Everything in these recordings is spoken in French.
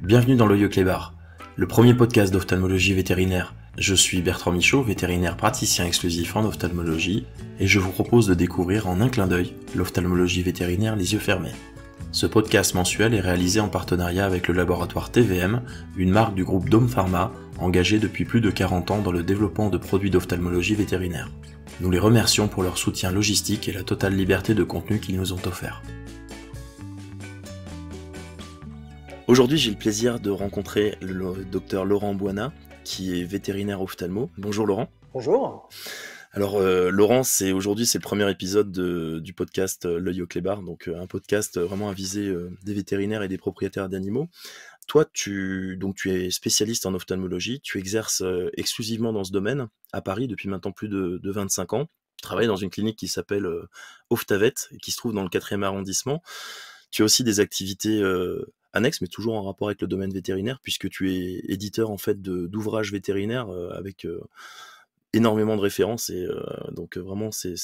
Bienvenue dans l'Oyo Clébar, le premier podcast d'ophtalmologie vétérinaire. Je suis Bertrand Michaud, vétérinaire praticien exclusif en ophtalmologie, et je vous propose de découvrir en un clin d'œil l'ophtalmologie vétérinaire les yeux fermés. Ce podcast mensuel est réalisé en partenariat avec le laboratoire TVM, une marque du groupe Dome Pharma, engagée depuis plus de 40 ans dans le développement de produits d'ophtalmologie vétérinaire. Nous les remercions pour leur soutien logistique et la totale liberté de contenu qu'ils nous ont offert. Aujourd'hui, j'ai le plaisir de rencontrer le docteur Laurent Boina, qui est vétérinaire ophtalmo. Bonjour Laurent. Bonjour. Alors euh, Laurent, c'est aujourd'hui c'est le premier épisode du podcast euh, L'œil au clébar, donc euh, un podcast vraiment avisé des vétérinaires et des propriétaires d'animaux. Toi, tu donc tu es spécialiste en ophtalmologie, tu exerces exclusivement dans ce domaine à Paris depuis maintenant plus de, 25 ans. Tu travailles dans une clinique qui s'appelle Optavet et qui se trouve dans le 4e arrondissement. Tu as aussi des activités annexe, mais toujours en rapport avec le domaine vétérinaire, puisque tu es éditeur en fait d'ouvrages vétérinaires euh, avec euh, énormément de références et euh, donc vraiment c'est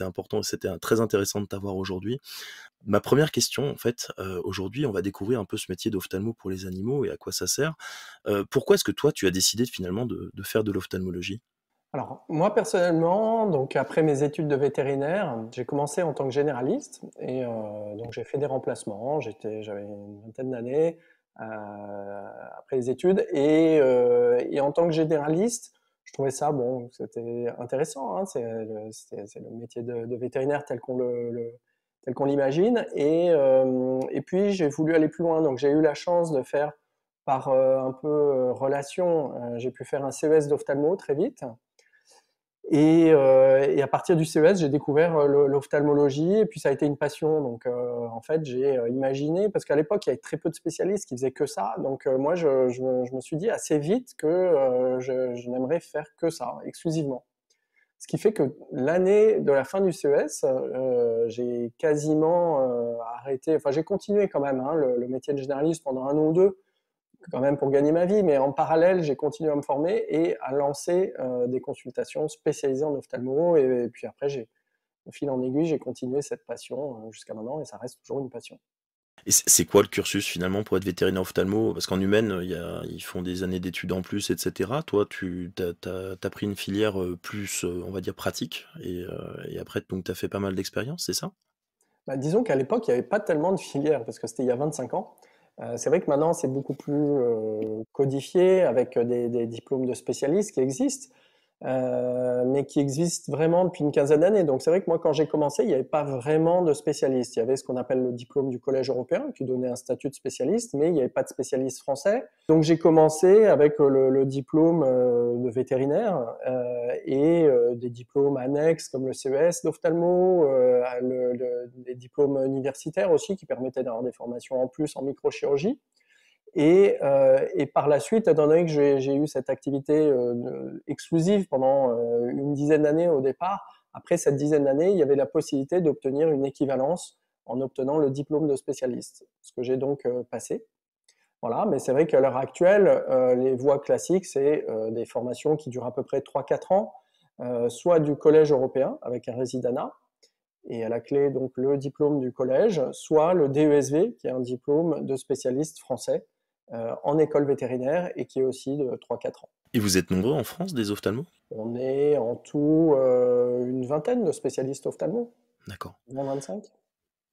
important c'était très intéressant de t'avoir aujourd'hui. Ma première question en fait aujourd'hui on va découvrir un peu ce métier d'ophtalmo pour les animaux et à quoi ça sert. pourquoi est-ce que toi tu as décidé finalement de faire de l'ophtalmologie? Alors, moi personnellement, donc après mes études de vétérinaire, j'ai commencé en tant que généraliste et euh, donc j'ai fait des remplacements. J'étais, j'avais une vingtaine d'années euh, après les études et, euh, et, en tant que généraliste, je trouvais ça bon, c'était intéressant. Hein, c'est, le, c'est, le métier de, vétérinaire tel qu'on le, le tel qu'on l'imagine. Et, euh, et puis j'ai voulu aller plus loin. Donc j'ai eu la chance de faire par euh, un peu relation, j'ai pu faire un CES d'ophtalmo très vite. Euh, et, à partir du CES, j'ai découvert euh, l'ophtalmologie et puis ça a été une passion. Donc euh, en fait, j'ai imaginé, parce qu'à l'époque, il y avait très peu de spécialistes qui faisaient que ça. Donc moi, je, me suis dit assez vite que je, je n'aimerais faire que ça, exclusivement. Ce qui fait que l'année de la fin du CES, j'ai quasiment arrêté, enfin j'ai continué quand même hein, le, le, métier de généraliste pendant un an ou deux, quand même pour gagner ma vie, mais en parallèle, j'ai continué à me former et à lancer euh, des consultations spécialisées en ophtalmo. Et, puis après, j'ai, au fil en aiguille, j'ai continué cette passion euh, jusqu'à maintenant et ça reste toujours une passion. Et c'est quoi le cursus finalement pour être vétérinaire ophtalmo? Parce qu'en humaine, y a, ils font des années d'études en plus, etc. Toi, tu as, pris une filière euh, plus, on va dire, pratique et, et après, tu as fait pas mal d'expérience, c'est ça? Bah, Disons qu'à l'époque, il n'y avait pas tellement de filière parce que c'était il y a 25 ans. Euh, c'est vrai que maintenant, c'est beaucoup plus euh, codifié avec des, des, diplômes de spécialistes qui existent. Euh, mais qui existe vraiment depuis une quinzaine d'années. Donc c'est vrai que moi, quand j'ai commencé, il n'y avait pas vraiment de spécialistes. Il y avait ce qu'on appelle le diplôme du Collège européen, qui donnait un statut de spécialiste, mais il n'y avait pas de spécialiste français. Donc j'ai commencé avec le, le diplôme euh, de vétérinaire euh, et euh, des diplômes annexes comme le CES d'ophtalmo, le, des diplômes universitaires aussi qui permettaient d'avoir des formations en plus en microchirurgie. Et, euh, et, par la suite, étant donné que j'ai eu cette activité euh, exclusive pendant euh, une dizaine d'années au départ, après cette dizaine d'années, il y avait la possibilité d'obtenir une équivalence en obtenant le diplôme de spécialiste, ce que j'ai donc euh, passé. Voilà, mais c'est vrai qu'à l'heure actuelle, euh, les voies classiques, c'est des formations qui durent à peu près 3-4 ans, soit du collège européen avec un résidanat, et à la clé donc le diplôme du collège, soit le DESV, qui est un diplôme de spécialiste français, euh, en école vétérinaire et qui est aussi de 3-4 ans. Et vous êtes nombreux en France des ophtalmos? On est en tout euh, une vingtaine de spécialistes ophtalmos. D'accord. 25.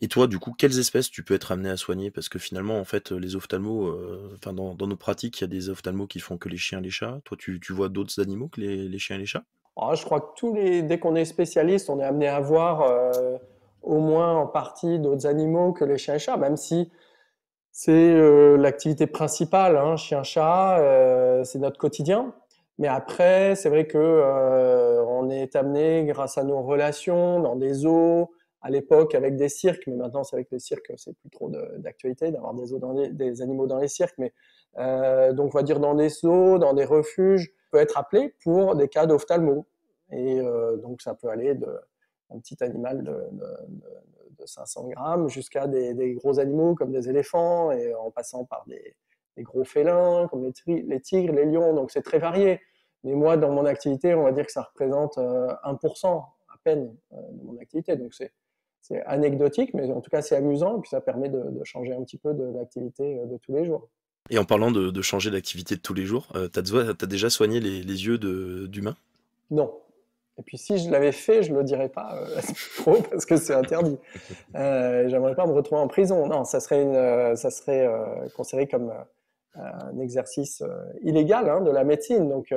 Et toi, du coup, quelles espèces tu peux être amené à soigner? Parce que finalement, en fait, les ophtalmos, euh, enfin, dans, nos pratiques, il y a des ophtalmos qui font que les chiens et les chats. Toi, tu, vois d'autres animaux que les, chiens et les chats? Ah, Je crois que tous les, dès qu'on est spécialiste, on est amené à voir au moins en partie d'autres animaux que les chiens et chats, même si c'est euh, l'activité principale, hein, chien-chat, euh, c'est notre quotidien. Mais après, c'est vrai que euh, on est amené, grâce à nos relations dans des zoos, à l'époque avec des cirques, mais maintenant c'est avec les cirques, c'est plus trop d'actualité d'avoir des, des animaux dans les cirques. Mais donc on va dire dans des zoos, dans des refuges, peut être appelé pour des cas d'ophtalmo. Et donc ça peut aller de un petit animal de 500 grammes jusqu'à des, des, gros animaux comme des éléphants et en passant par des, des gros félins comme les, les, tigres, les lions. Donc c'est très varié. Mais moi, dans mon activité, on va dire que ça représente 1% euh, à peine euh, de mon activité. Donc c'est c'est anecdotique, mais en tout cas c'est amusant et puis ça permet de, de, changer un petit peu de l'activité euh, de tous les jours. Et en parlant de, changer d'activité de tous les jours, euh, tu as, déjà soigné les, yeux d'humains? Non. Et puis si je l'avais fait, je ne le dirais pas trop parce que c'est interdit. J'aimerais pas me retrouver en prison. Non, ça serait, une, ça serait considéré comme un exercice illégal hein, de la médecine. Donc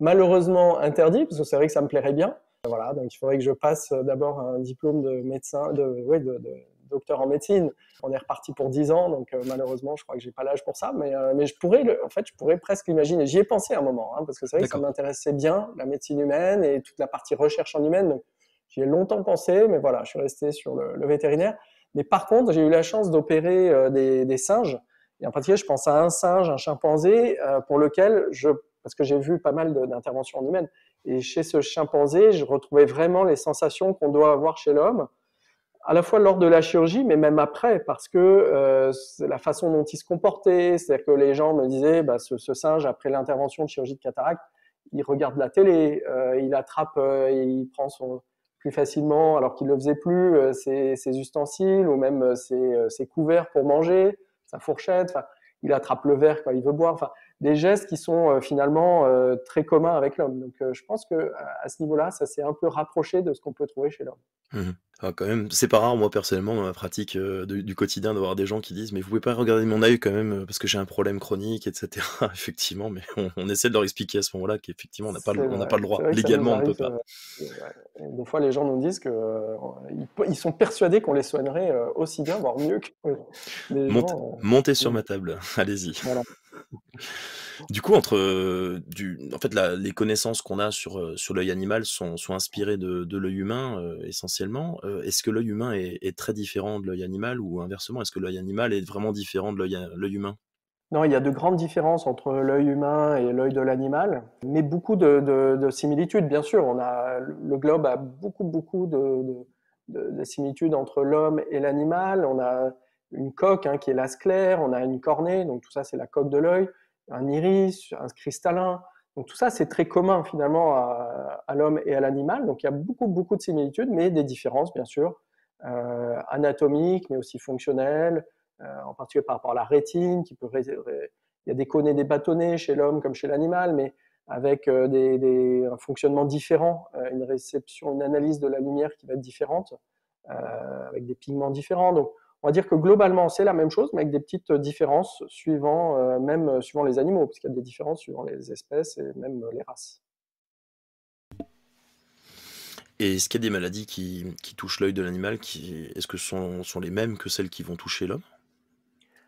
malheureusement interdit, parce que c'est vrai que ça me plairait bien. Voilà, donc il faudrait que je passe d'abord un diplôme de médecin, de, de, docteur en médecine. On est reparti pour 10 ans, donc euh, malheureusement, je crois que j'ai pas l'âge pour ça, mais, euh, mais je pourrais, en fait, je pourrais presque l'imaginer. J'y ai pensé un moment, hein, parce que c'est vrai que ça m'intéressait bien, la médecine humaine et toute la partie recherche en humaine. Donc, j'y ai longtemps pensé, mais voilà, je suis resté sur le, vétérinaire. Mais par contre, j'ai eu la chance d'opérer euh, des, des, singes. Et en particulier, je pense à un singe, un chimpanzé, pour lequel je, parce que j'ai vu pas mal d'interventions en humaine, et chez ce chimpanzé, je retrouvais vraiment les sensations qu'on doit avoir chez l'homme à la fois lors de la chirurgie, mais même après, parce que euh, la façon dont il se comportait, c'est-à-dire que les gens me disaient, bah, ce, singe, après l'intervention de chirurgie de cataracte, il regarde la télé, euh, il attrape, euh, il prend son, plus facilement, alors qu'il ne le faisait plus, euh, ses, ses, ustensiles ou même ses, ses, couverts pour manger, sa fourchette, il attrape le verre quand il veut boire, enfin, des gestes qui sont finalement très communs avec l'homme. Donc je pense que à ce niveau-là, ça s'est un peu rapproché de ce qu'on peut trouver chez l'homme. Mmh ah, quand même, c'est pas rare, moi, personnellement, dans ma pratique euh, du quotidien, d'avoir des gens qui disent Mais vous pouvez pas regarder mon œil quand même euh, parce que j'ai un problème chronique, etc. Effectivement, mais on, essaie de leur expliquer à ce moment-là qu'effectivement, on n'a pas, le- pas le droit. Légalement, on ne peut pas. Euh, des fois, les gens nous disent qu'ils ils sont persuadés qu'on les soignerait aussi bien, voire mieux que montez sur ma table, allez-y. Voilà. Du coup, entre euh, en fait, les connaissances qu'on a sur, euh, sur l'œil animal sont, sont inspirées de, de l'œil humain euh, essentiellement. est-ce que l'œil humain est, très différent de l'œil animal ou inversement, est-ce que l'œil animal est vraiment différent de l'œil humain? Non, il y a de grandes différences entre l'œil humain et l'œil de l'animal, mais beaucoup de, de, similitudes, bien sûr. On a, le globe a beaucoup, beaucoup de, similitudes entre l'homme et l'animal. On a une coque hein, qui est la sclère, on a une cornée, donc tout ça c'est la coque de l'œil un iris, un cristallin. Donc tout ça, c'est très commun finalement à, l'homme et à l'animal. Donc il y a beaucoup, beaucoup de similitudes, mais des différences, bien sûr, euh, anatomiques, mais aussi fonctionnelles, euh, en particulier par rapport à la rétine, qui peut il y a des cônes et des bâtonnets chez l'homme comme chez l'animal, mais avec euh, un fonctionnement différent, une réception, une analyse de la lumière qui va être différente, avec des pigments différents. Donc on va dire que globalement, c'est la même chose, mais avec des petites différences suivant, euh, même euh, suivant les animaux, parce qu'il y a des différences suivant les espèces et même euh, les races. Et est-ce qu'il y a des maladies qui, touchent l'œil de l'animal Est-ce que ce sont, les mêmes que celles qui vont toucher l'homme?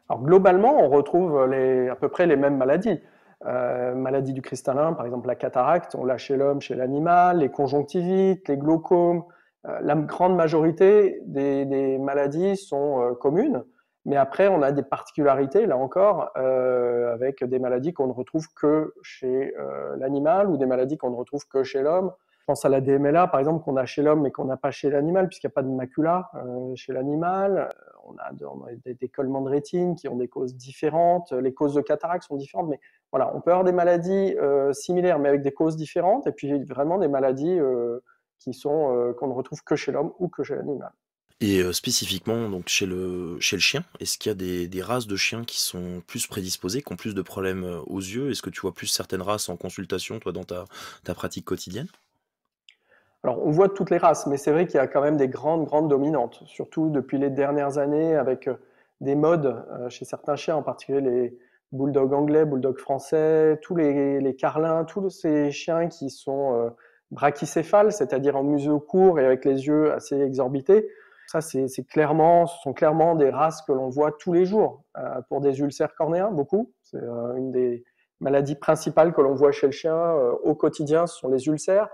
Alors globalement, on retrouve à peu près les mêmes maladies. maladies du cristallin, par exemple la cataracte, on l'a chez l'homme, chez l'animal, les conjonctivites, les glaucomes, euh, la grande majorité des, maladies sont euh, communes, mais après, on a des particularités, là encore, euh, avec des maladies qu'on ne retrouve que chez l'animal ou des maladies qu'on ne retrouve que chez l'homme. Je pense à la DMLA, par exemple, qu'on a chez l'homme mais qu'on n'a pas chez l'animal, puisqu'il n'y a pas de macula chez l'animal. On a, des, des, collements de rétine qui ont des causes différentes. Les causes de cataracte sont différentes, mais voilà, on peut avoir des maladies similaires, mais avec des causes différentes, et puis vraiment des maladies qui sont euh, qu'on ne retrouve que chez l'homme ou que chez l'animal. Et euh, spécifiquement, donc chez le, chez le chien, est-ce qu'il y a des, des, races de chiens qui sont plus prédisposées, qui ont plus de problèmes euh, aux yeux? Est-ce que tu vois plus certaines races en consultation, toi, dans ta, ta pratique quotidienne? Alors, on voit toutes les races, mais c'est vrai qu'il y a quand même des grandes, grandes dominantes, surtout depuis les dernières années, avec des modes chez certains chiens, en particulier les bulldogs anglais, bulldogs français, tous les, les carlins, tous ces chiens qui sont brachycéphales, c'est-à-dire en museau court et avec les yeux assez exorbités. Ça, c'est clairement, ce sont clairement des races que l'on voit tous les jours euh, pour des ulcères cornéens, beaucoup. C'est euh, une des maladies principales que l'on voit chez le chien euh, au quotidien, ce sont les ulcères,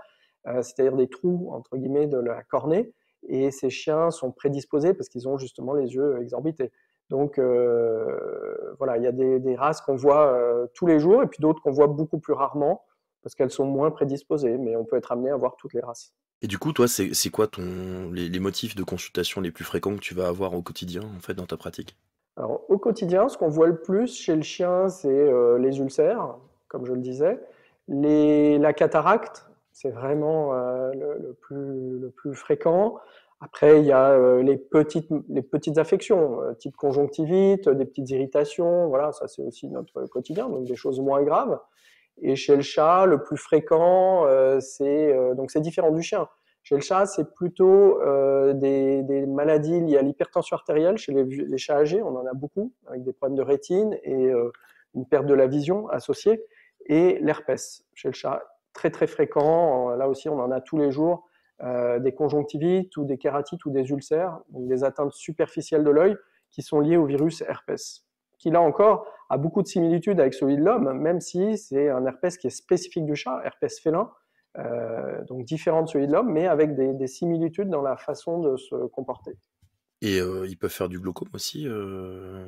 c'est-à-dire des trous entre guillemets de la cornée. Et ces chiens sont prédisposés parce qu'ils ont justement les yeux exorbités. Donc voilà, il y a des races qu'on voit tous les jours et puis d'autres qu'on voit beaucoup plus rarement parce qu'elles sont moins prédisposées, mais on peut être amené à voir toutes les races. Et du coup, toi, c'est quoi ton, les, motifs de consultation les plus fréquents que tu vas avoir au quotidien, en fait, dans ta pratique? Alors, au quotidien, ce qu'on voit le plus chez le chien, c'est euh, les ulcères, comme je le disais. Les, la cataracte, c'est vraiment euh, le, plus, le plus fréquent. Après, il y a les, petites, les petites affections, type conjonctivite, des petites irritations, voilà, ça c'est aussi notre quotidien, donc des choses moins graves. Et chez le chat, le plus fréquent, c'est donc c'est différent du chien. Chez le chat, c'est plutôt euh, des, maladies liées à l'hypertension artérielle. Chez les, chats âgés, on en a beaucoup, avec des problèmes de rétine et euh, une perte de la vision associée. Et l'herpès, chez le chat, très très fréquent. Là aussi, on en a tous les jours. Euh, des conjonctivites ou des kératites ou des ulcères, donc des atteintes superficielles de l'œil qui sont liées au virus herpès, qui là encore a beaucoup de similitudes avec celui de l'homme, même si c'est un herpès qui est spécifique du chat, herpès félin, euh, donc différent de celui de l'homme, mais avec des, similitudes dans la façon de se comporter. Et euh, ils peuvent faire du glaucome aussi, euh,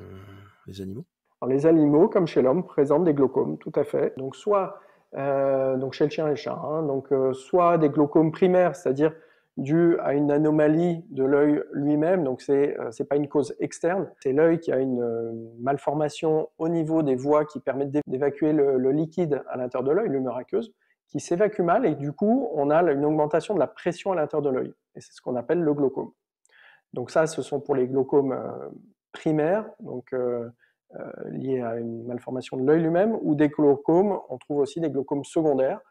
les animaux? Les animaux, comme chez l'homme, présentent des glaucomes, tout à fait. Donc soit donc chez le chien et le chat, hein, donc soit des glaucomes primaires, c'est-à-dire dû à une anomalie de l'œil lui-même, donc c'est n'est pas une cause externe, c'est l'œil qui a une malformation au niveau des voies qui permettent d'évacuer le, liquide à l'intérieur de l'œil, l'humeur aqueuse qui s'évacue mal et du coup, on a une augmentation de la pression à l'intérieur de l'œil. Et c'est ce qu'on appelle le glaucome. Donc ça, ce sont pour les glaucomes euh, primaires, donc euh, euh, liés à une malformation de l'œil lui-même, ou des glaucomes, on trouve aussi des glaucomes secondaires,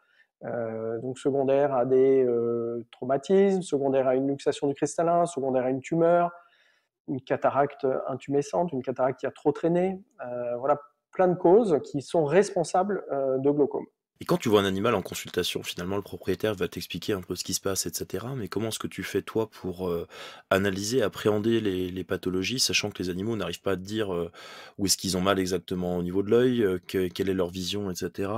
donc secondaires à des traumatismes, secondaires à une luxation du cristallin, secondaires à une tumeur, une cataracte intumescente, une cataracte qui a trop traîné. voilà, plein de causes qui sont responsables de glaucome. Et quand tu vois un animal en consultation, finalement, le propriétaire va t'expliquer un peu ce qui se passe, etc. Mais comment est-ce que tu fais, toi, pour euh, analyser, appréhender les, pathologies, sachant que les animaux n'arrivent pas à te dire euh, où est-ce qu'ils ont mal exactement au niveau de l'œil, euh, quelle est leur vision, etc.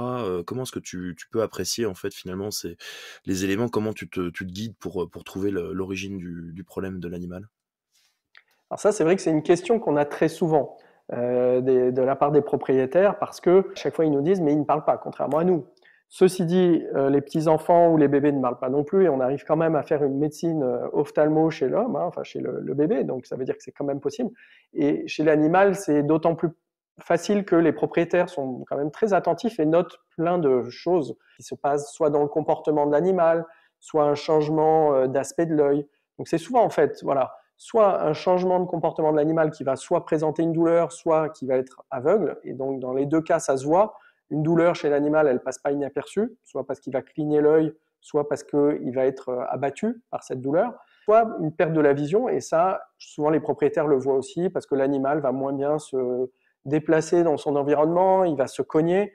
comment est-ce que tu, peux apprécier, en fait, finalement, ces, les éléments? Comment tu te, guides pour, pour trouver l'origine du, problème de l'animal? Alors ça, c'est vrai que c'est une question qu'on a très souvent. Euh, de la part des propriétaires parce que chaque fois ils nous disent mais ils ne parlent pas, contrairement à nous. Ceci dit, euh, les petits enfants ou les bébés ne parlent pas non plus et on arrive quand même à faire une médecine euh, ophtalmo chez l'homme, hein, enfin chez le, bébé, donc ça veut dire que c'est quand même possible. Et chez l'animal, c'est d'autant plus facile que les propriétaires sont quand même très attentifs et notent plein de choses qui se passent soit dans le comportement de l'animal, soit un changement d'aspect de l'œil. Donc c'est souvent en fait, voilà, soit un changement de comportement de l'animal qui va soit présenter une douleur, soit qui va être aveugle. Et donc, dans les deux cas, ça se voit. Une douleur chez l'animal, elle passe pas inaperçue, soit parce qu'il va cligner l'œil, soit parce qu'il va être euh, abattu par cette douleur, soit une perte de la vision. Et ça, souvent les propriétaires le voient aussi parce que l'animal va moins bien se déplacer dans son environnement, il va se cogner.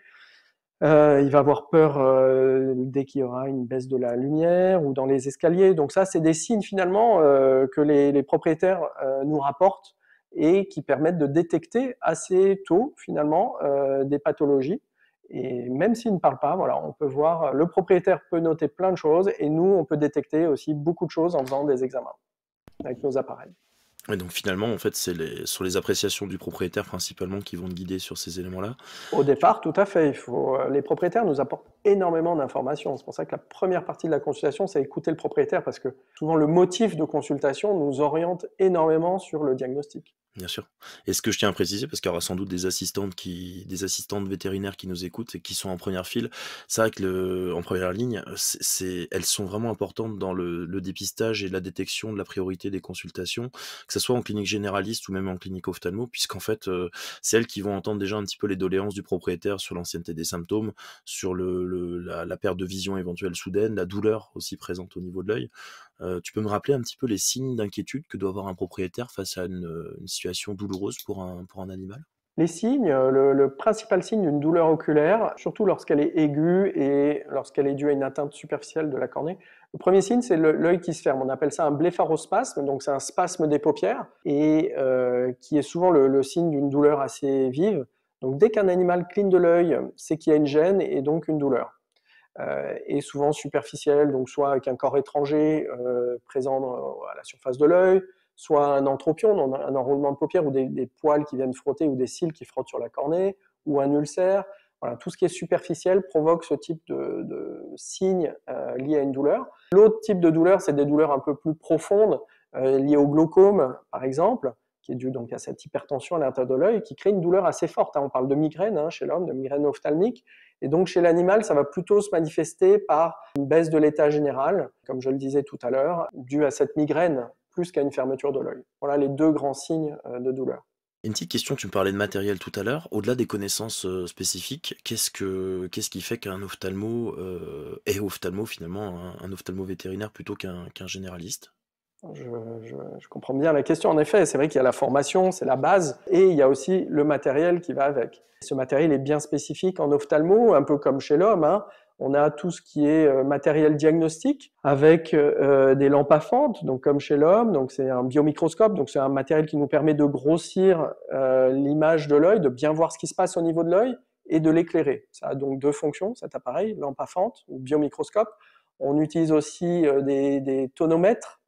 Euh, il va avoir peur euh, dès qu'il y aura une baisse de la lumière ou dans les escaliers. Donc ça, c'est des signes finalement euh, que les, propriétaires nous rapportent et qui permettent de détecter assez tôt finalement des pathologies. Et même s'ils ne parlent pas, voilà, on peut voir, le propriétaire peut noter plein de choses et nous, on peut détecter aussi beaucoup de choses en faisant des examens avec nos appareils. Et donc finalement, en fait, c'est les, sur les appréciations du propriétaire principalement qui vont te guider sur ces éléments-là. Au départ, tout à fait. Il faut, euh, les propriétaires nous apportent énormément d'informations. C'est pour ça que la première partie de la consultation, c'est écouter le propriétaire parce que souvent le motif de consultation nous oriente énormément sur le diagnostic. Bien sûr. Et ce que je tiens à préciser, parce qu'il y aura sans doute des assistantes qui, des assistantes vétérinaires qui nous écoutent et qui sont en première file, c'est vrai que le, en première ligne, c'est, elles sont vraiment importantes dans le, dépistage et la détection de la priorité des consultations, que ce soit en clinique généraliste ou même en clinique ophtalmo, puisqu'en fait, euh, c'est elles qui vont entendre déjà un petit peu les doléances du propriétaire sur l'ancienneté des symptômes, sur le, la, la, perte de vision éventuelle soudaine, la douleur aussi présente au niveau de l'œil. Tu peux me rappeler un petit peu les signes d'inquiétude que doit avoir un propriétaire face à une, situation douloureuse pour un, pour un animal? Les signes, le, principal signe d'une douleur oculaire, surtout lorsqu'elle est aiguë et lorsqu'elle est due à une atteinte superficielle de la cornée, le premier signe, c'est l'œil qui se ferme. On appelle ça un blépharospasme, donc c'est un spasme des paupières, et qui est souvent le, le signe d'une douleur assez vive. Donc dès qu'un animal cligne de l'œil, c'est qu'il y a une gêne et donc une douleur. Euh, et souvent superficielle, donc soit avec un corps étranger euh, présent à la surface de l'œil, soit un anthropion, un enroulement de paupières ou des, poils qui viennent frotter ou des cils qui frottent sur la cornée, ou un ulcère. Voilà, tout ce qui est superficiel provoque ce type de, de signes euh, liés à une douleur. L'autre type de douleur, c'est des douleurs un peu plus profondes, liées au glaucome, par exemple, qui est dû donc à cette hypertension à l'intérieur de l'œil, qui crée une douleur assez forte. Hein. On parle de migraine hein, chez l'homme, de migraine ophtalmique, et donc chez l'animal, ça va plutôt se manifester par une baisse de l'état général, comme je le disais tout à l'heure, due à cette migraine plus qu'à une fermeture de l'œil. Voilà les deux grands signes de douleur. Une petite question, tu me parlais de matériel tout à l'heure. Au-delà des connaissances spécifiques, qu'est-ce que qu'est-ce qui fait qu'un ophtalmo est ophtalmo finalement, un, ophtalmo vétérinaire plutôt qu'un généraliste? Je, comprends bien la question. En effet, c'est vrai qu'il y a la formation, c'est la base, et il y a aussi le matériel qui va avec. Ce matériel est bien spécifique en ophtalmo, un peu comme chez l'homme. Hein. On a tout ce qui est euh, matériel diagnostique avec euh, des lampes à fente, donc comme chez l'homme. Donc c'est un biomicroscope, donc c'est un matériel qui nous permet de grossir euh, l'image de l'œil, de bien voir ce qui se passe au niveau de l'œil et de l'éclairer. Ça a donc deux fonctions, cet appareil, lampe à fente ou biomicroscope. On utilise aussi des, des tonomètres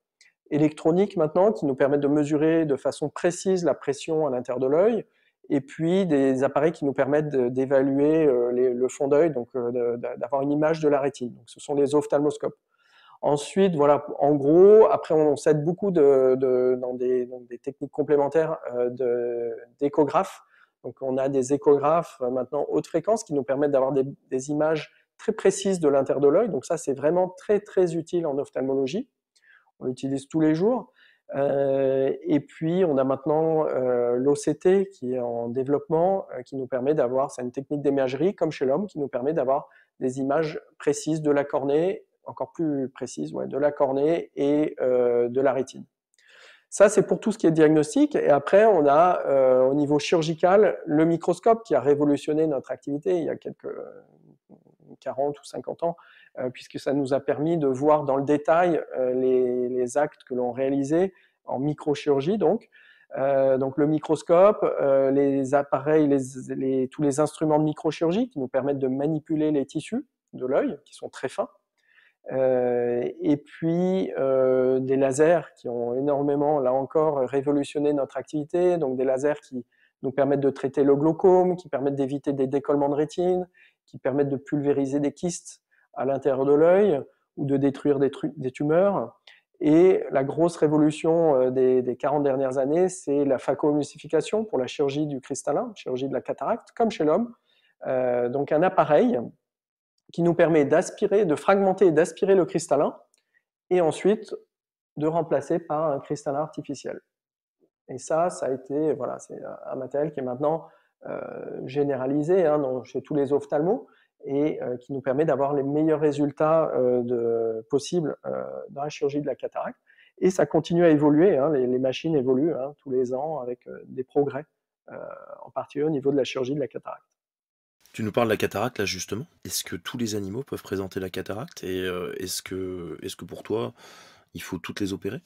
électroniques maintenant qui nous permettent de mesurer de façon précise la pression à l'intérieur de l'œil, et puis des appareils qui nous permettent d'évaluer euh, le fond d'œil, donc euh, d'avoir une image de la rétine. Donc, ce sont les ophtalmoscopes. Ensuite, voilà, en gros, après on s'aide beaucoup de, dans, des, techniques complémentaires euh, d'échographes. Donc on a des échographes maintenant haute fréquence qui nous permettent d'avoir des, images très précises de l'intérieur de l'œil. Donc ça, c'est vraiment très très utile en ophtalmologie on l'utilise tous les jours. Euh, et puis, on a maintenant euh, l'OCT qui est en développement, euh, qui nous permet d'avoir, c'est une technique d'imagerie comme chez l'homme, qui nous permet d'avoir des images précises de la cornée, encore plus précises, de la cornée et de la rétine. Ça, c'est pour tout ce qui est diagnostic. Et après, on a au niveau chirurgical le microscope qui a révolutionné notre activité il y a quelques 40 ou 50 ans, puisque ça nous a permis de voir dans le détail euh, les, actes que l'on réalisait en microchirurgie. Donc, euh, le microscope, les appareils, tous les instruments de microchirurgie qui nous permettent de manipuler les tissus de l'œil, qui sont très fins. et puis des lasers qui ont énormément, là encore, révolutionné notre activité. Donc des lasers qui nous permettent de traiter le glaucome, qui permettent d'éviter des décollements de rétine, qui permettent de pulvériser des kystes à l'intérieur de l'œil ou de détruire des, tumeurs. Et la grosse révolution euh, des, 40 dernières années, c'est la phacoémulsification pour la chirurgie du cristallin, chirurgie de la cataracte, comme chez l'homme. Euh, donc un appareil qui nous permet d'aspirer, de fragmenter et d'aspirer le cristallin, et ensuite de remplacer par un cristallin artificiel. Et ça, ça a été, voilà, c'est un matériel qui est maintenant euh, généralisé hein, chez tous les ophtalmos et euh, qui nous permet d'avoir les meilleurs résultats euh, possibles euh, dans la chirurgie de la cataracte. Et ça continue à évoluer, hein, les, machines évoluent hein, tous les ans avec des progrès, en particulier au niveau de la chirurgie de la cataracte. Tu nous parles de la cataracte là justement. Est-ce que tous les animaux peuvent présenter la cataracte? Et est-ce que, est que pour toi il faut toutes les opérer?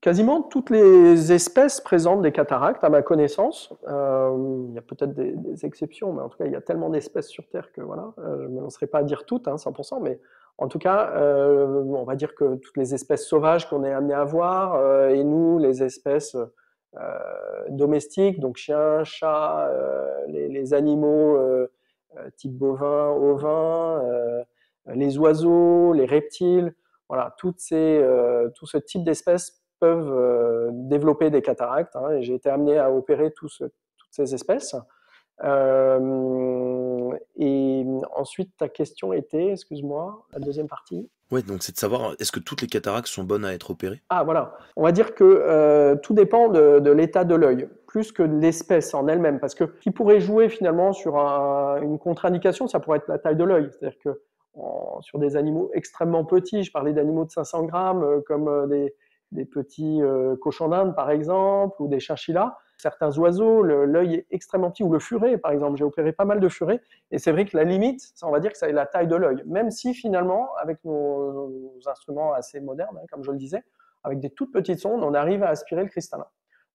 Quasiment toutes les espèces présentent des cataractes, à ma connaissance. Euh, il y a peut-être des, exceptions, mais en tout cas, il y a tellement d'espèces sur Terre que voilà, euh, je ne me lancerai pas à dire toutes, 100%, hein, mais en tout cas, euh, on va dire que toutes les espèces sauvages qu'on est amené à voir, et nous, les espèces domestiques, donc chiens, chats, les, animaux type bovin, ovin, les oiseaux, les reptiles, voilà, tout ce type d'espèces peuvent euh, développer des cataractes. Hein, et j'ai été amené à opérer toutes ces espèces. Euh, et ensuite, ta question était, excuse-moi, la deuxième partie. Oui, donc c'est de savoir, est-ce que toutes les cataractes sont bonnes à être opérées? Ah, voilà. On va dire que euh, tout dépend de, l'état de l'œil, plus que de l'espèce en elle-même. Parce que qui pourrait jouer finalement sur une contre-indication, ça pourrait être la taille de l'œil. C'est-à-dire que sur des animaux extrêmement petits, je parlais d'animaux de 500 grammes, comme des, des petits euh, cochons d'Inde par exemple, ou des chinchillas. Certains oiseaux, l'œil est extrêmement petit, ou le furet par exemple. J'ai opéré pas mal de furets, et c'est vrai que la limite, on va dire que c'est la taille de l'œil. Même si finalement, avec nos, instruments assez modernes, hein, comme je le disais, avec des toutes petites sondes, on arrive à aspirer le cristallin.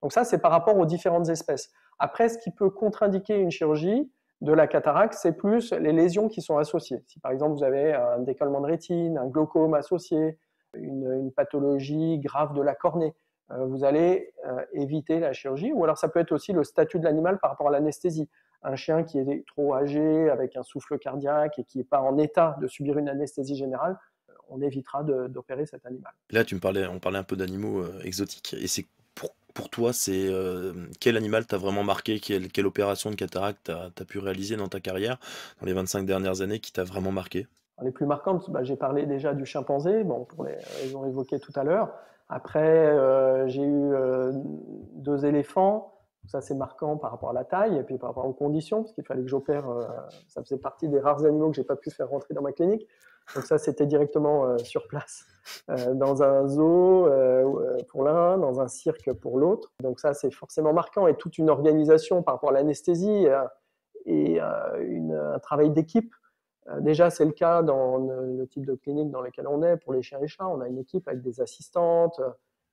Donc ça, c'est par rapport aux différentes espèces. Après, ce qui peut contre-indiquer une chirurgie de la cataracte, c'est plus les lésions qui sont associées. Si par exemple vous avez un décollement de rétine, un glaucome associé, une, pathologie grave de la cornée. Euh, vous allez euh, éviter la chirurgie, ou alors ça peut être aussi le statut de l'animal par rapport à l'anesthésie. Un chien qui est trop âgé, avec un souffle cardiaque et qui n'est pas en état de subir une anesthésie générale, on évitera d'opérer cet animal. Là, tu me parlais, on parlait un peu d'animaux euh, exotiques. Et c'est pour, pour, toi, c'est quel animal t'a vraiment marqué? Quelle, quelle, opération de cataracte t'as as pu réaliser dans ta carrière, dans les 25 dernières années, qui t'a vraiment marqué? Les plus marquantes, bah, j'ai parlé déjà du chimpanzé, bon, pour les raisons évoquées tout à l'heure. Après, j'ai eu deux éléphants. Ça, c'est marquant par rapport à la taille et puis par rapport aux conditions, parce qu'il fallait que j'opère. ça faisait partie des rares animaux que j'ai pas pu faire rentrer dans ma clinique. Donc ça, c'était directement euh, sur place, euh, dans un zoo euh, pour l'un, dans un cirque pour l'autre. Donc ça, c'est forcément marquant et toute une organisation par rapport à l'anesthésie et un travail d'équipe. Déjà, c'est le cas dans le type de clinique dans lequel on est pour les chiens et chats. On a une équipe avec des assistantes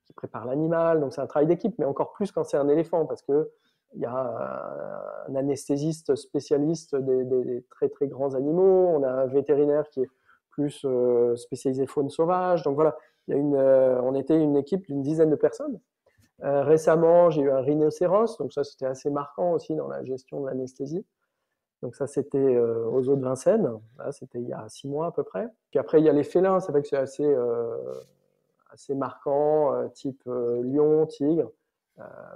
qui préparent l'animal. Donc c'est un travail d'équipe, mais encore plus quand c'est un éléphant parce que il y a un anesthésiste spécialiste des, des, très très grands animaux. On a un vétérinaire qui est plus euh, spécialisé faune sauvage. Donc voilà, il y a une, euh, on était une équipe d'une dizaine de personnes. Euh, récemment, j'ai eu un rhinocéros, donc ça c'était assez marquant aussi dans la gestion de l'anesthésie. Donc ça c'était aux eaux de Vincennes, c'était il y a six mois à peu près. Puis après il y a les félins, c'est vrai que c'est assez, assez marquant, type lion, tigre,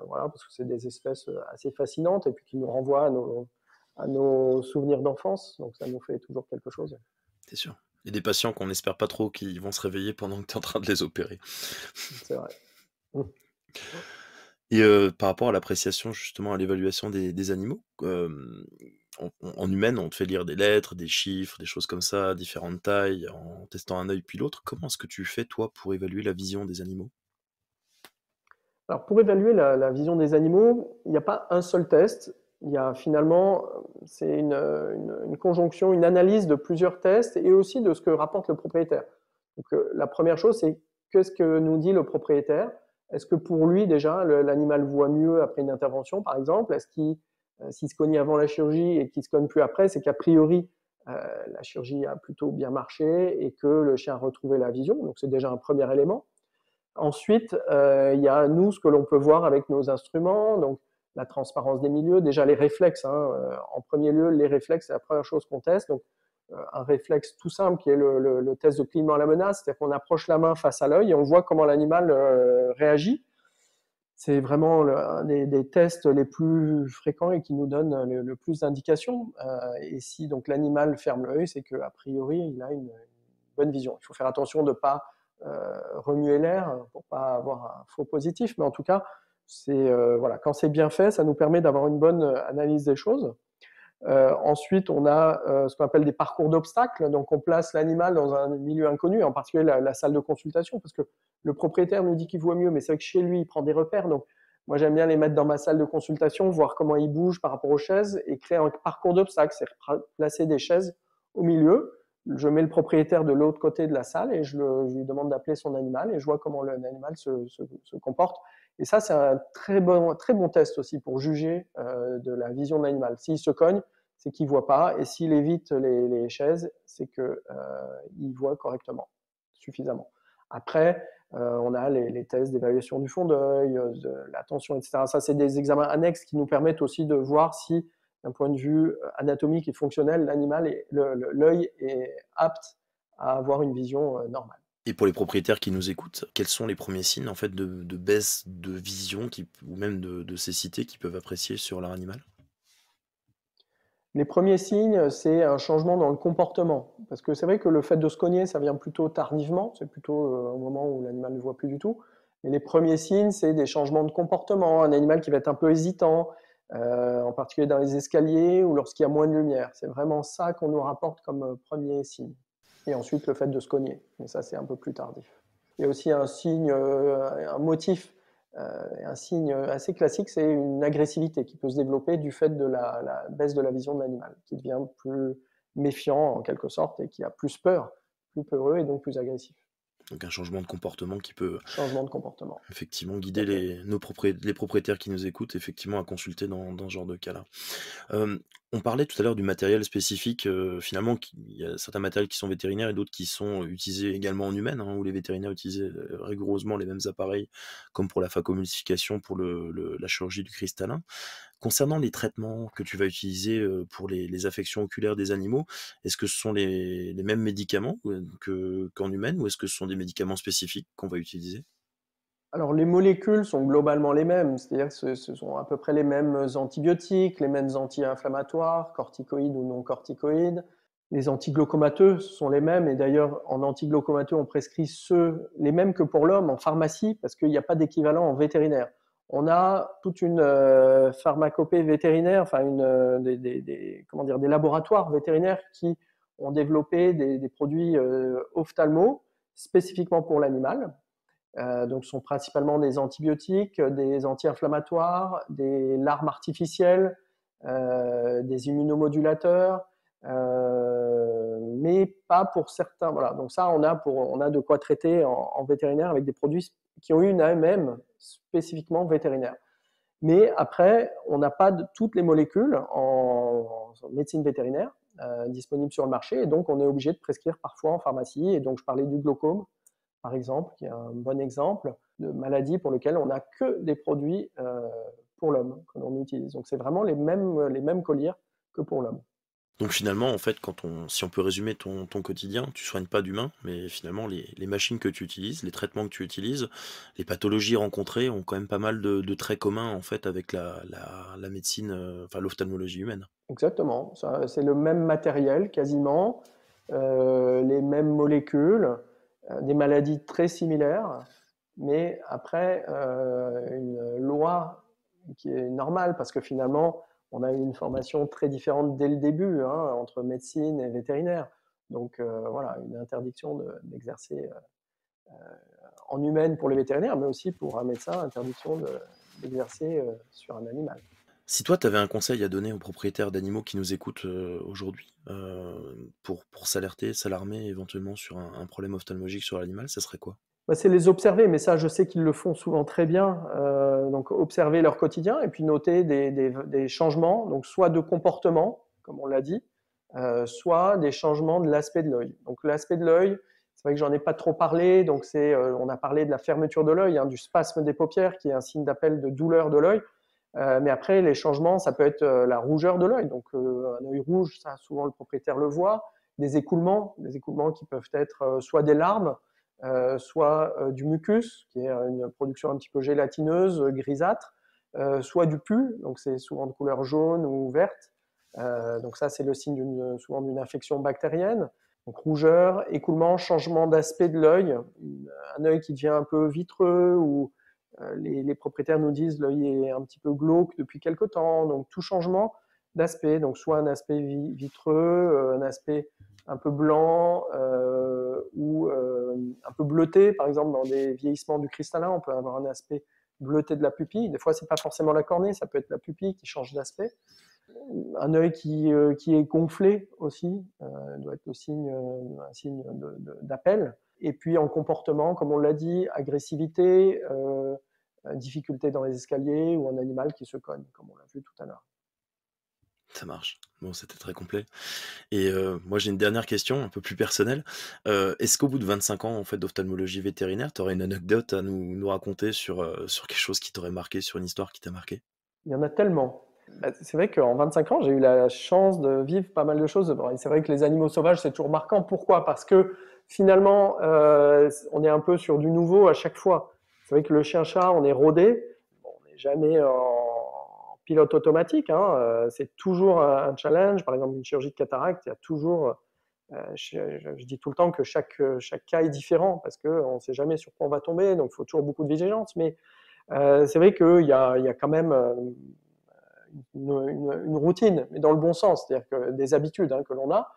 voilà, parce que c'est des espèces assez fascinantes et puis qui nous renvoient à nos, à nos souvenirs d'enfance, donc ça nous fait toujours quelque chose. C'est sûr. Il y a des patients qu'on n'espère pas trop qui vont se réveiller pendant que tu es en train de les opérer. C'est vrai. Et euh, par rapport à l'appréciation, justement, à l'évaluation des, animaux, en, humaine, on te fait lire des lettres, des chiffres, des choses comme ça, différentes tailles, en testant un œil puis l'autre. Comment est-ce que tu fais, toi, pour évaluer la vision des animaux? Alors, pour évaluer la vision des animaux, il n'y a pas un seul test il y a finalement, c'est une, conjonction, une analyse de plusieurs tests et aussi de ce que rapporte le propriétaire. Donc, euh, la première chose, c'est qu'est-ce que nous dit le propriétaire? Est-ce que pour lui, déjà, l'animal voit mieux après une intervention, par exemple? Est-ce qu'il s'il se cogne avant la chirurgie et qu'il se cogne plus après, c'est qu'a priori, euh, la chirurgie a plutôt bien marché et que le chien a retrouvé la vision. Donc, c'est déjà un premier élément. Ensuite, il y a nous, ce que l'on peut voir avec nos instruments. Donc, la transparence des milieux, déjà les réflexes. Hein, euh, en premier lieu, les réflexes, c'est la première chose qu'on teste. Donc, euh, un réflexe tout simple qui est le, test de clignement à la menace, c'est-à-dire qu'on approche la main face à l'œil et on voit comment l'animal euh, réagit. C'est vraiment un des, tests les plus fréquents et qui nous donne le, plus d'indications. et si donc l'animal ferme l'œil, c'est qu'a priori, il a une, bonne vision. Il faut faire attention de ne pas remuer l'air pour pas avoir un faux positif, mais en tout cas, c'est euh, voilà, quand c'est bien fait, ça nous permet d'avoir une bonne euh, analyse des choses. Euh, ensuite, on a ce qu'on appelle des parcours d'obstacles. Donc, on place l'animal dans un milieu inconnu, en particulier la, salle de consultation, parce que le propriétaire nous dit qu'il voit mieux, mais c'est vrai que chez lui, il prend des repères. Donc, moi, j'aime bien les mettre dans ma salle de consultation, voir comment ils bougent par rapport aux chaises et créer un parcours d'obstacles, c'est placer des chaises au milieu. Je mets le propriétaire de l'autre côté de la salle et je, lui demande d'appeler son animal et je vois comment l'animal se comporte. Et ça, c'est un très bon, très bon test aussi pour juger euh, de la vision de l'animal. S'il se cogne, c'est qu'il voit pas, et s'il évite les, chaises, c'est qu'il euh, voit correctement, suffisamment. Après, euh, on a les, tests d'évaluation du fond d'œil, de l'attention, etc. Ça, c'est des examens annexes qui nous permettent aussi de voir si, d'un point de vue anatomique et fonctionnel, l'animal, l'œil est apte à avoir une vision normale. Et pour les propriétaires qui nous écoutent, quels sont les premiers signes en fait de, baisse de vision ou même de, cécité qu'ils peuvent apprécier sur leur animal? Les premiers signes, c'est un changement dans le comportement. Parce que c'est vrai que le fait de se cogner, ça vient plutôt tardivement, c'est plutôt euh, au moment où l'animal ne voit plus du tout. Mais les premiers signes, c'est des changements de comportement, un animal qui va être un peu hésitant, euh, en particulier dans les escaliers ou lorsqu'il y a moins de lumière. C'est vraiment ça qu'on nous rapporte comme euh, premier signe et ensuite le fait de se cogner. Mais ça, c'est un peu plus tardif. Il y a aussi un signe, euh, un motif, euh, un signe assez classique, c'est une agressivité qui peut se développer du fait de la, baisse de la vision de l'animal, qui devient plus méfiant en quelque sorte et qui a plus peur, plus peureux et donc plus agressif. Donc un changement de comportement qui peut changement de comportement. effectivement guider les, nos les propriétaires qui nous écoutent effectivement à consulter dans, dans ce genre de cas-là. on parlait tout à l'heure du matériel spécifique. finalement, il y a certains matériels qui sont vétérinaires et d'autres qui sont utilisés également en humaine, hein, où les vétérinaires utilisent rigoureusement les mêmes appareils, comme pour la phacoemulsification, pour le, la chirurgie du cristallin. Concernant les traitements que tu vas utiliser pour les, affections oculaires des animaux, est-ce que ce sont les, mêmes médicaments qu'en humaine ou est-ce que ce sont des médicaments spécifiques qu'on va utiliser? Alors les molécules sont globalement les mêmes, c'est-à-dire ce, sont à peu près les mêmes antibiotiques, les mêmes anti-inflammatoires, corticoïdes ou non corticoïdes. les antiglaucomateux sont les mêmes, et d'ailleurs en antiglaucomateux, on prescrit ceux, les mêmes que pour l'homme en pharmacie, parce qu'il n'y a pas d'équivalent en vétérinaire. On a toute une euh, pharmacopée vétérinaire, enfin une, euh, des, comment dire, des laboratoires vétérinaires qui ont développé des, produits euh, ophtalmo spécifiquement pour l'animal. donc, ce sont principalement des antibiotiques, des anti-inflammatoires, des larmes artificielles, des immunomodulateurs, euh, mais pas pour certains. Voilà. Donc ça, on a, pour, on a de quoi traiter en, vétérinaire avec des produits qui ont une AMM spécifiquement vétérinaire. Mais après, on n'a pas toutes les molécules en, médecine vétérinaire euh, disponibles sur le marché, et donc on est obligé de prescrire parfois en pharmacie. Et donc je parlais du glaucome, par exemple, qui est un bon exemple de maladie pour lequel on n'a que des produits euh, pour l'homme que l'on utilise. Donc c'est vraiment les mêmes, les mêmes colliers que pour l'homme. Donc finalement, en fait, quand on, si on peut résumer ton, quotidien, tu soignes pas d'humains, mais finalement les, machines que tu utilises, les traitements que tu utilises, les pathologies rencontrées ont quand même pas mal de, traits communs en fait avec la, la, médecine, euh, enfin l'ophtalmologie humaine. Exactement, c'est le même matériel quasiment, euh, les mêmes molécules, euh, des maladies très similaires, mais après une loi qui est normale parce que finalement on a eu une formation très différente dès le début hein, entre médecine et vétérinaire. Donc euh, voilà, une interdiction d'exercer euh, en humaine pour les vétérinaires, mais aussi pour un médecin, interdiction d'exercer euh, sur un animal. Si toi, tu avais un conseil à donner aux propriétaires d'animaux qui nous écoutent aujourd'hui pour, pour s'alerter, s'alarmer éventuellement sur un problème ophtalmologique sur l'animal, ça serait quoi? Bah, c'est les observer, mais ça, je sais qu'ils le font souvent très bien. Euh, donc, observer leur quotidien et puis noter des, changements, donc soit de comportement, comme on l'a dit, euh, soit des changements de l'aspect de l'œil. Donc, l'aspect de l'œil, c'est vrai que j'en ai pas trop parlé. Donc, c'est, euh, on a parlé de la fermeture de l'œil, hein, du spasme des paupières, qui est un signe d'appel de douleur de l'œil. Mais après, les changements, ça peut être la rougeur de l'œil. Donc, un œil rouge, ça, souvent le propriétaire le voit. Des écoulements, des écoulements qui peuvent être soit des larmes, soit euh, du mucus, qui est une production un petit peu gélatineuse, grisâtre, euh, soit du pus, donc c'est souvent de couleur jaune ou verte. donc ça, c'est le signe souvent d'une infection bactérienne. Donc rougeur, écoulement, changement d'aspect de l'œil, un œil qui devient un peu vitreux ou les, les, propriétaires nous disent l'œil est un petit peu glauque depuis quelque temps. Donc tout changement d'aspect, donc soit un aspect vitreux, un aspect un peu blanc euh, ou euh, un peu bleuté. Par exemple, dans des vieillissements du cristallin, on peut avoir un aspect bleuté de la pupille. Des fois, c'est pas forcément la cornée, ça peut être la pupille qui change d'aspect. Un œil qui, euh, qui est gonflé aussi doit être le signe, un signe d'appel. Et puis en comportement, comme on l'a dit, agressivité, difficulté dans les escaliers ou un animal qui se cogne, comme on l'a vu tout à l'heure. Ça marche. Bon, c'était très complet. Et euh, moi, j'ai une dernière question, un peu plus personnelle. Euh, est-ce qu'au bout de 25 ans en fait, d'ophtalmologie vétérinaire, tu aurais une anecdote à nous, nous raconter sur, euh, sur quelque chose qui t'aurait marqué, sur une histoire qui t'a marqué? Il y en a tellement. Bah, c'est vrai qu'en 25 ans, j'ai eu la chance de vivre pas mal de choses. c'est vrai que les animaux sauvages, c'est toujours marquant. Pourquoi? Parce que finalement, on est un peu sur du nouveau à chaque fois. C'est vrai que le chien-chat, on est rodé. on n'est jamais en pilote automatique. Hein, euh, c'est toujours un challenge. Par exemple, une chirurgie de cataracte, il y a toujours. Euh, je, dis tout le temps que chaque, chaque cas est différent parce qu'on ne sait jamais sur quoi on va tomber, donc il faut toujours beaucoup de vigilance. Mais euh, c'est vrai qu'il y y a quand même une, routine, mais dans le bon sens, c'est-à-dire que des habitudes hein, que l'on a.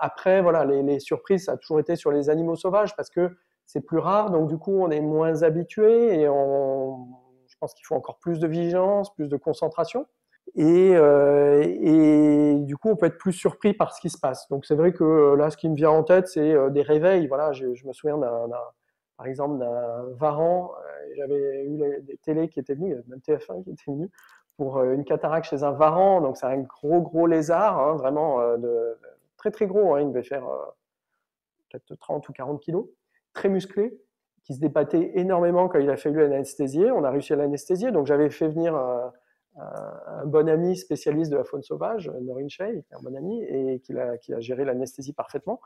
après, voilà, les, les, surprises, ça a toujours été sur les animaux sauvages parce que c'est plus rare, donc du coup, on est moins habitué et on, pense qu'il faut encore plus de vigilance, plus de concentration. Et, euh, et, du coup, on peut être plus surpris par ce qui se passe. Donc, c'est vrai que euh, là, ce qui me vient en tête, c'est euh, des réveils. Voilà, je, me souviens d'un, par exemple, d'un varan. J'avais eu des télés qui étaient venus, même TF1 qui était venu pour une cataracte chez un varan. Donc, c'est un gros, gros lézard, hein, vraiment très, très gros. Hein, il devait faire peut-être 30 ou 40 kilos, très musclé qui se débattait énormément quand il a fallu l'anesthésier. On a réussi à l'anesthésier, donc j'avais fait venir un, bon ami spécialiste de la faune sauvage, Noreen Shea, qui un bon ami, et qui a, qui a géré l'anesthésie parfaitement.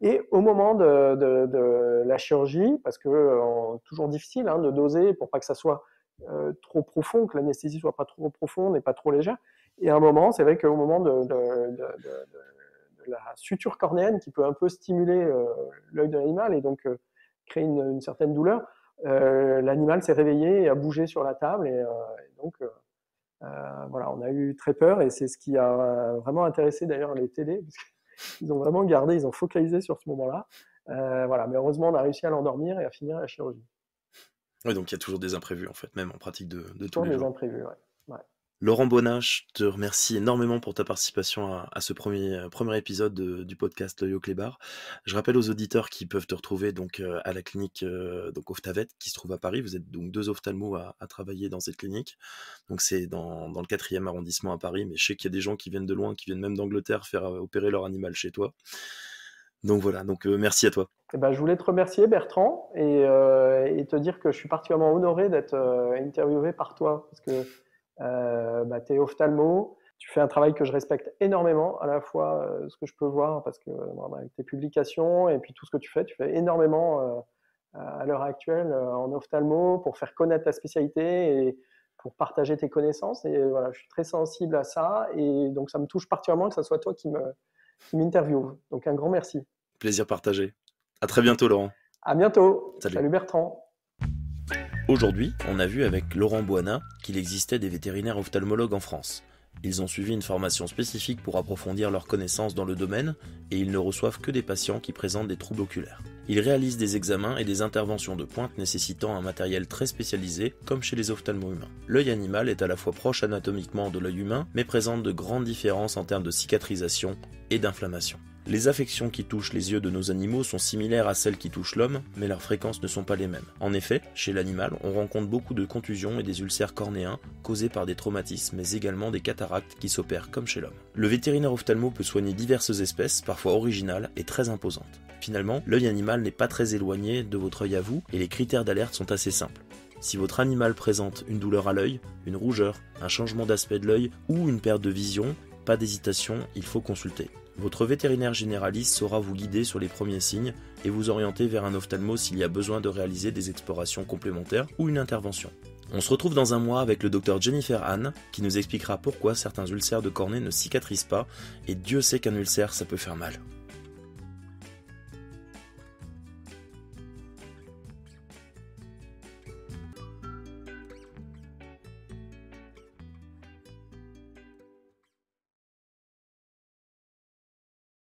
Et au moment de, la chirurgie, parce que euh, toujours difficile hein, de doser pour pas que ça soit euh, trop profond, que l'anesthésie soit pas trop profonde et pas trop légère. Et à un moment, c'est vrai qu'au moment de, la suture cornéenne qui peut un peu stimuler l'œil de l'animal et donc créer une, certaine douleur. l'animal s'est réveillé et a bougé sur la table et, donc voilà, on a eu très peur et c'est ce qui a vraiment intéressé d'ailleurs les télés. Ils ont vraiment gardé, ils ont focalisé sur ce moment-là. Euh, voilà, mais heureusement, on a réussi à l'endormir et à finir la chirurgie. Oui, donc il y a toujours des imprévus, en fait, même en pratique de, de tous les des imprévus, ouais. Laurent Bonnat, te remercie énormément pour ta participation à, ce premier, euh, premier épisode du podcast L'œil au clébar. Je rappelle aux auditeurs qui peuvent te retrouver donc euh, à la clinique euh, donc Oftavet qui se trouve à Paris. Vous êtes donc deux ophtalmos à, travailler dans cette clinique. Donc c'est dans, dans, le quatrième arrondissement à Paris, mais je sais qu'il y a des gens qui viennent de loin, qui viennent même d'Angleterre faire opérer leur animal chez toi. Donc voilà, donc merci à toi. Eh ben, je voulais te remercier Bertrand et, et, te dire que je suis particulièrement honoré d'être interviewé par toi parce que euh, bah, tu es ophtalmo, tu fais un travail que je respecte énormément, à la fois euh, ce que je peux voir, parce que avec tes publications et puis tout ce que tu fais, tu fais énormément euh, à l'heure actuelle en ophtalmo pour faire connaître ta spécialité et pour partager tes connaissances. Et voilà, je suis très sensible à ça et donc ça me touche particulièrement que ce soit toi qui m'interviewe. Donc un grand merci. Plaisir partagé. À très bientôt, Laurent. À bientôt. Salut Bertrand. Aujourd'hui, on a vu avec Laurent Boana qu'il existait des vétérinaires ophtalmologues en France. Ils ont suivi une formation spécifique pour approfondir leurs connaissances dans le domaine et ils ne reçoivent que des patients qui présentent des troubles oculaires. Ils réalisent des examens et des interventions de pointe nécessitant un matériel très spécialisé comme chez les ophtalmo humains. L'œil animal est à la fois proche anatomiquement de l'œil humain mais présente de grandes différences en termes de cicatrisation et d'inflammation. Les affections qui touchent les yeux de nos animaux sont similaires à celles qui touchent l'homme, mais leurs fréquences ne sont pas les mêmes. En effet, chez l'animal, on rencontre beaucoup de contusions et des ulcères cornéens causés par des traumatismes, mais également des cataractes qui s'opèrent comme chez l'homme. Le vétérinaire ophtalmo peut soigner diverses espèces, parfois originales et très imposantes. Finalement, l'œil animal n'est pas très éloigné de votre œil à vous, et les critères d'alerte sont assez simples. Si votre animal présente une douleur à l'œil, une rougeur, un changement d'aspect de l'œil ou une perte de vision, pas d'hésitation, il faut consulter. Votre vétérinaire généraliste saura vous guider sur les premiers signes et vous orienter vers un ophtalmo s'il y a besoin de réaliser des explorations complémentaires ou une intervention. On se retrouve dans un mois avec le docteur Jennifer Anne qui nous expliquera pourquoi certains ulcères de cornée ne cicatrisent pas et Dieu sait qu'un ulcère ça peut faire mal.